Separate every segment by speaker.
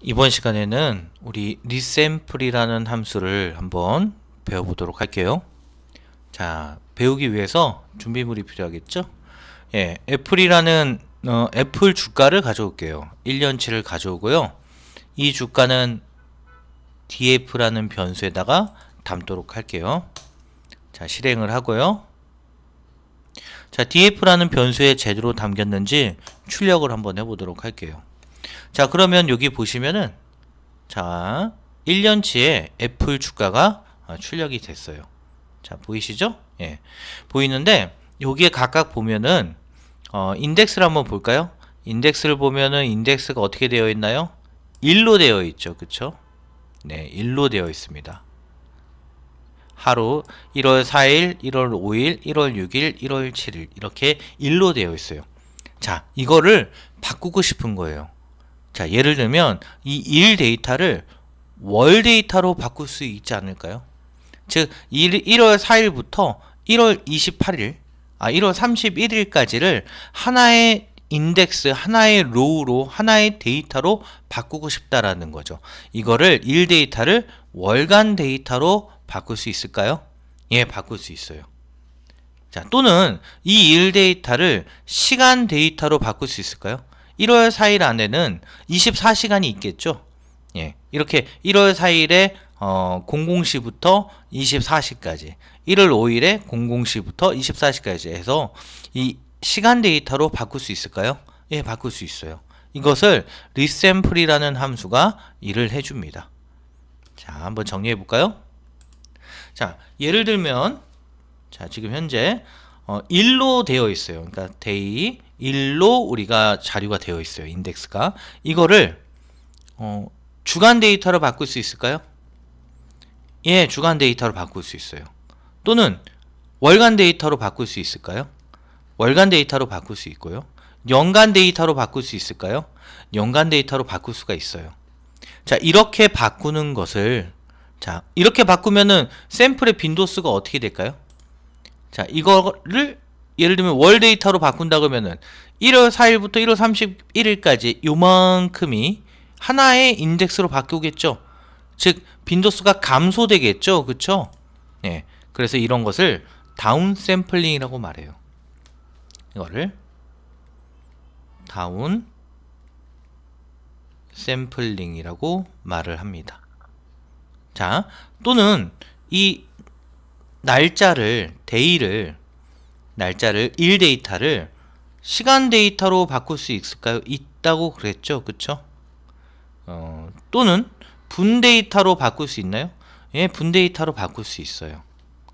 Speaker 1: 이번 시간에는 우리 resample이라는 함수를 한번 배워보도록 할게요. 자, 배우기 위해서 준비물이 필요하겠죠? 예, 애플이라는 어, 애플 주가를 가져올게요. 1년치를 가져오고요. 이 주가는 df라는 변수에다가 담도록 할게요. 자, 실행을 하고요. 자, df라는 변수에 제대로 담겼는지 출력을 한번 해보도록 할게요. 자, 그러면 여기 보시면은 자, 1년치의 애플 주가가 어, 출력이 됐어요. 자, 보이시죠? 예. 보이는데 여기에 각각 보면은 어, 인덱스를 한번 볼까요? 인덱스를 보면은 인덱스가 어떻게 되어 있나요? 일로 되어 있죠. 그쵸? 네, 일로 되어 있습니다. 하루 1월 4일, 1월 5일, 1월 6일, 1월 7일 이렇게 일로 되어 있어요. 자, 이거를 바꾸고 싶은 거예요. 자, 예를 들면 이 일 데이터를 월 데이터로 바꿀 수 있지 않을까요? 즉 1, 1월 4일부터 1월 28일, 아 1월 31일까지를 하나의 인덱스, 하나의 row로, 하나의 데이터로 바꾸고 싶다라는 거죠. 이거를 일 데이터를 월간 데이터로 바꿀 수 있을까요? 예, 바꿀 수 있어요. 자, 또는 이 일 데이터를 시간 데이터로 바꿀 수 있을까요? 1월 4일 안에는 24시간이 있겠죠. 예. 이렇게 1월 4일에 어, 00시부터 24시까지 1월 5일에 00시부터 24시까지 해서 이 시간 데이터로 바꿀 수 있을까요? 예, 바꿀 수 있어요. 이것을 resample이라는 함수가 일을 해줍니다. 자, 한번 정리해 볼까요? 자, 예를 들면 자, 지금 현재 어, 일로 되어 있어요. 그러니까 day 일로 우리가 자료가 되어 있어요. 인덱스가. 이거를 어, 주간 데이터로 바꿀 수 있을까요? 예, 주간 데이터로 바꿀 수 있어요. 또는 월간 데이터로 바꿀 수 있을까요? 월간 데이터로 바꿀 수 있고요. 연간 데이터로 바꿀 수 있을까요? 연간 데이터로 바꿀 수가 있어요. 자, 이렇게 바꾸는 것을 자, 이렇게 바꾸면은 샘플의 빈도수가 어떻게 될까요? 자, 이거를 예를 들면 월 데이터로 바꾼다 그러면은 1월 4일부터 1월 31일까지 요만큼이 하나의 인덱스로 바꾸겠죠. 즉 빈도수가 감소되겠죠. 그쵸 예. 그래서 이런 것을 다운 샘플링이라고 말해요. 이거를 down sampling이라고 말을 합니다. 자, 또는 이 날짜를 day를 날짜를 일 데이터를 시간 데이터로 바꿀 수 있을까요? 있다고 그랬죠. 그쵸? 어, 또는 분 데이터로 바꿀 수 있나요? 예, 분 데이터로 바꿀 수 있어요.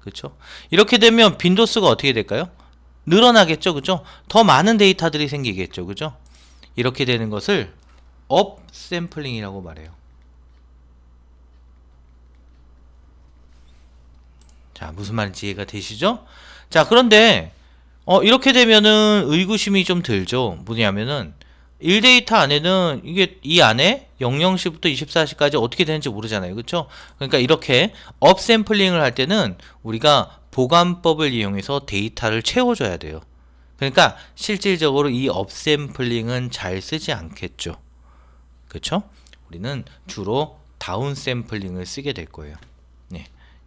Speaker 1: 그쵸? 이렇게 되면 빈도수가 어떻게 될까요? 늘어나겠죠. 그죠? 더 많은 데이터들이 생기겠죠. 그죠? 이렇게 되는 것을 up sampling이라고 말해요. 자, 무슨 말인지 이해가 되시죠? 자, 그런데 어, 이렇게 되면은 의구심이 좀 들죠. 뭐냐면은 1데이터 안에는 이게 이 안에 00시부터 24시까지 어떻게 되는지 모르잖아요. 그렇죠? 그러니까 이렇게 up sampling을 할 때는 우리가 보간법을 이용해서 데이터를 채워줘야 돼요. 그러니까 실질적으로 이 up sampling은 잘 쓰지 않겠죠. 그렇죠? 우리는 주로 down sampling을 쓰게 될 거예요.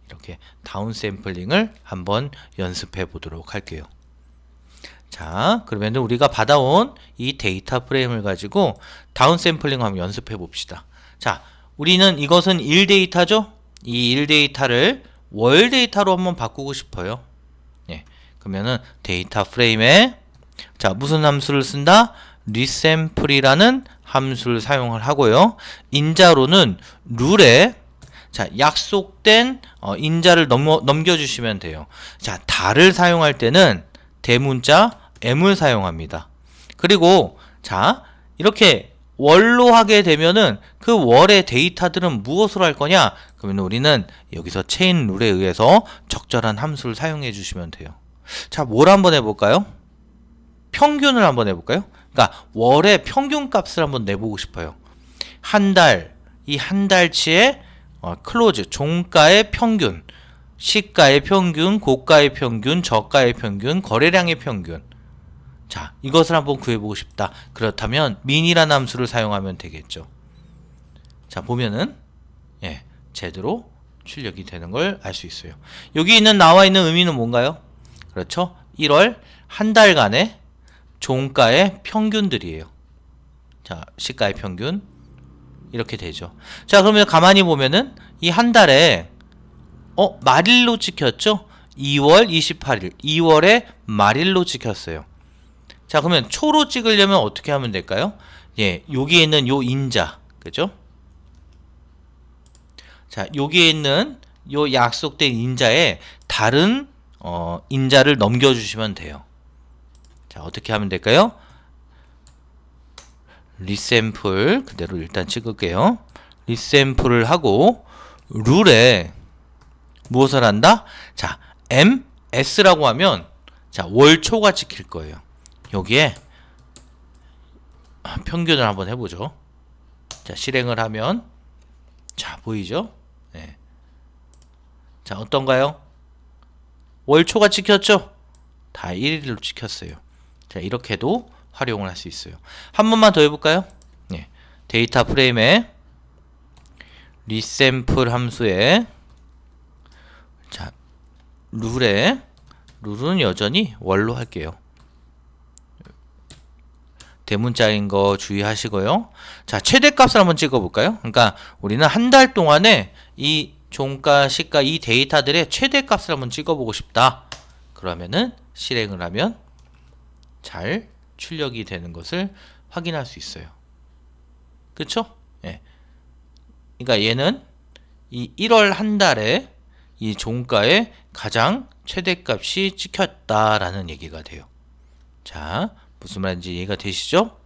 Speaker 1: 네, 이렇게 down sampling을 한번 연습해 보도록 할게요. 자, 그러면 우리가 받아온 이 data frame을 가지고 down sampling 한번 연습해 봅시다. 자, 우리는 이것은 1 데이터죠? 이 1 데이터를 월 데이터로 한번 바꾸고 싶어요. 예. 그러면은 data frame에 자, 무슨 함수를 쓴다? resample이라는 함수를 사용을 하고요. 인자로는 rule에 자, 약속된 어, 인자를 넘어, 넘겨주시면 돼요. 자, 달을 사용할 때는 대문자 m을 사용합니다. 그리고 자 이렇게 월로 하게 되면은 그 월의 데이터들은 무엇으로 할 거냐? 그러면 우리는 여기서 chain rule에 의해서 적절한 함수를 사용해 주시면 돼요. 자, 뭘 한번 해볼까요? 평균을 한번 해볼까요? 그러니까 월의 평균 값을 한번 내보고 싶어요. 한 달, 이 한 달치의 어, close, 종가의 평균, 시가의 평균, 고가의 평균, 저가의 평균, 거래량의 평균. 자, 이것을 한번 구해보고 싶다. 그렇다면 민이라는 함수를 사용하면 되겠죠. 자, 보면은 예, 제대로 출력이 되는 걸 알 수 있어요. 여기 있는 나와 있는 의미는 뭔가요? 그렇죠? 1월 한 달간의 종가의 평균들이에요. 자, 시가의 평균 이렇게 되죠. 자, 그러면 가만히 보면은 이 한 달에 어, 말일로 찍혔죠? 2월 28일. 2월에 말일로 찍혔어요. 자, 그러면 초로 찍으려면 어떻게 하면 될까요? 예, 여기에 있는 요 인자. 그죠? 자, 여기에 있는 요 약속된 인자에 다른 어, 인자를 넘겨 주시면 돼요. 자, 어떻게 하면 될까요? 리샘플 그대로 일단 찍을게요. 리샘플을 하고 룰에 무엇을 한다? 자, MS라고 하면 자, 월초가 찍힐 거예요. 여기에 아, 평균을 한번 해보죠. 자, 실행을 하면 자, 보이죠? 네. 자, 어떤가요? 월초가 찍혔죠? 다 1일로 찍혔어요. 자, 이렇게도 활용을 할 수 있어요. 한 번만 더 해볼까요? 네. 데이터 프레임에 리샘플 함수에 자, 룰에 룰은 여전히 월로 할게요. 대문자인 거 주의하시고요. 자, 최대값을 한번 찍어볼까요? 그러니까 우리는 한 달 동안에 이 종가, 시가 이 데이터들의 최대값을 한번 찍어보고 싶다. 그러면은 실행을 하면 잘 출력이 되는 것을 확인할 수 있어요. 그렇죠? 예. 그러니까 얘는 이 1월 한 달에 이 종가의 가장 최대값이 찍혔다라는 얘기가 돼요. 자, 무슨 말인지 이해가 되시죠?